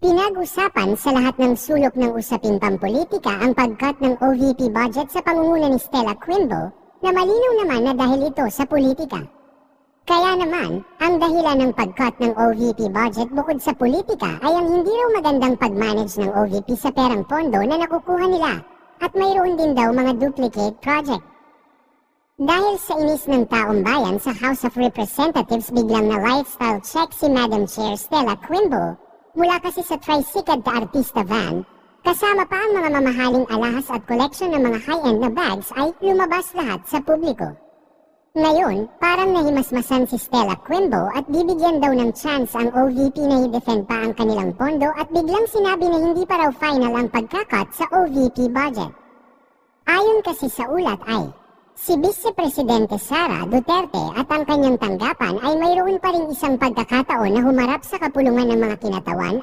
Pinag-usapan sa lahat ng sulok ng usaping pampolitika ang pagkat ng OVP budget sa pangunguna ni Stella Quimbo na malinaw naman na dahil ito sa politika. Kaya naman, ang dahilan ng pagkat ng OVP budget bukod sa politika ay ang hindi raw magandang pag-manage ng OVP sa perang pondo na nakukuha nila at mayroon din daw mga duplicate project. Dahil sa inis ng taong bayan sa House of Representatives biglang na lifestyle check si Madam Chair Stella Quimbo mula kasi sa tricycad ka artista van, kasama pa ang mga mamahaling alahas at koleksyon ng mga high-end na bags ay lumabas lahat sa publiko. Ngayon, parang nahimasmasan si Stella Quimbo at bibigyan daw ng chance ang OVP na i-defend pa ang kanilang pondo at biglang sinabi na hindi pa raw final ang pagkakat sa OVP budget. Ayon kasi sa ulat ay, Si Vice Presidente Sara Duterte at ang kanyang tanggapan ay mayroon pa rin isang pagkakataon na humarap sa kapulungan ng mga kinatawan